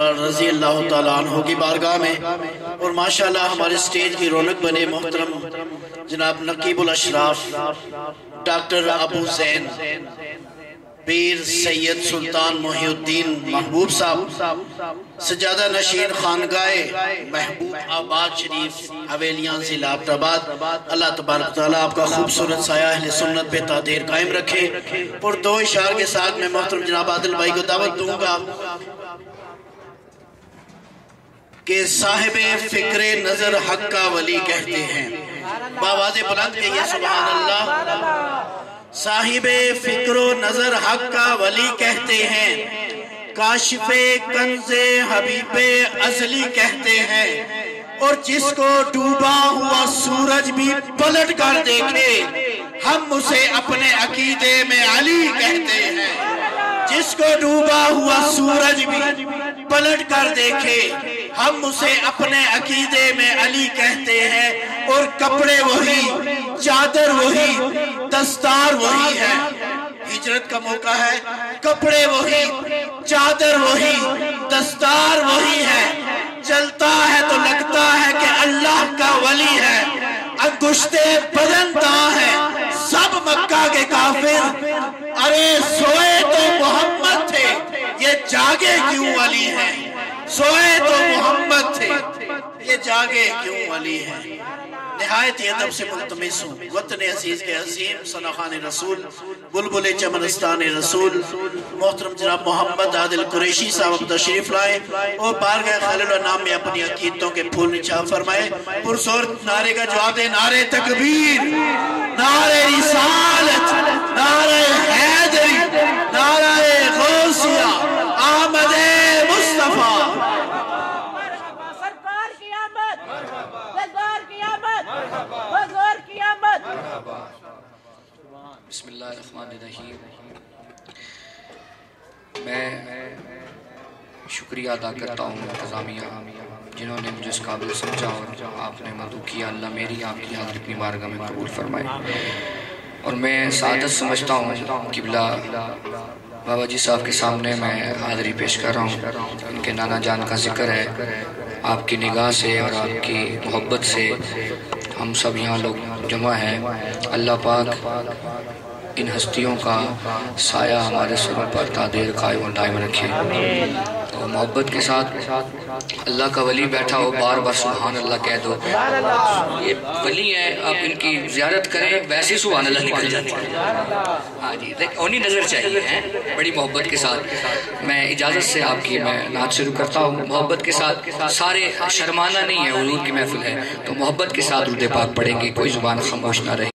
رضی اللہ تعالیٰ عنہ کی بارگاہ میں اور ماشاءاللہ ہمارے سٹیج کی رونق بنے محترم جناب نقیب الاشراف، ڈاکٹر ابو زین، پیر سید سلطان محی الدین محبوب صاحب، سجادہ نشین خانگاہ محبوب آباد شریف، حویلیاں ضلع عبدالآباد اللہ تبارک تعالیٰ آپ کا خوبصورت سایہ اہل سنت پہ تعدیر قائم رکھے۔ اور دو اشار کے ساتھ میں محترم جناب عادل بھائی کو دعوت دوں گا۔ کہ صاحب فکر نظر حق کا ولی کہتے ہیں۔ باواز بلند کہ یہ سبحان اللہ۔ صاحب فکر و نظر حق کا ولی کہتے ہیں۔ کاشف کنز حبیب ازلی کہتے ہیں۔ اور جس کو ڈوبا ہوا سورج بھی پلٹ کر دیکھے، ہم اسے اپنے عقیدے میں علی کہتے ہیں۔ جس کو ڈوبا ہوا سورج بھی پلٹ کر دیکھے، ہم اسے اپنے عقیدے میں علی کہتے ہیں اور کپڑے وہی، چادر وہی، دستار وہی ہے۔ ہجرت کا موقع ہے، کپڑے وہی، چادر وہی، دستار وہی ہے۔ چلتا ہے تو لگتا ہے کہ اللہ کا ولی ہے۔ انگشتے بدنتا ہے، سب مکہ کے کافر۔ ارے سوئے جاگے کیوں ولی ہے سوئے تو محمد تھے یہ جاگے کیوں ولی ہے نہایت ادب سے ملتمس ہوں وطن عزیز کے عظیم صنخان رسول بلبل چمنستان رسول محترم جناب محمد عادل قریشی صاحب تشریف لائے اور بارگاہ خالد و نام میں اپنی عقیدتوں کے پھول نچا فرمائے پرسور نعرے کا جواب دے نعرے تکبیر نعرے رسالت بسم اللہ الرحمن الرحیم۔ میں شکریہ ادا کرتا ہوں انتظامیہ، جنہوں نے مجھے اس قابل سمجھا اور آپ نے مدعو کیا۔ اللہ میری آپ کی حاضر اپنی بارگاہ میں قبول فرمائے۔ اور میں سعادت سمجھتا ہوں قبلہ بابا جی صاحب کے سامنے میں حاضری پیش کر رہا ہوں۔ ان کے نانا جان کا ذکر ہے۔ آپ کی نگاہ سے اور آپ کی محبت سے ہم سب یہاں لوگ جمع ہیں اللہ پاک ان ہستیوں کا سایہ ہمارے سروں پر تادیر قائم و دائم رکھے۔ اور محبت کے ساتھ اللہ کا ولی بیٹھا ہو، بار بار سبحان اللہ کہہ دو۔ یہ ولی ہیں آپ ان کی زیارت کریں، ویسے سبحان اللہ نکل جاتی ہے ہاں جی اونی نظر چاہیے، ہیں، بڑی محبت کے ساتھ۔ میں اجازت سے آپ کی میں نعت شروع کرتا ہوں۔ محبت کے ساتھ سارے شرمانہ نہیں ہے حضور کی محفل ہے۔ تو محبت کے ساتھ درود پاک پڑھیں گے، کوئی زبان خاموش نہ رہے۔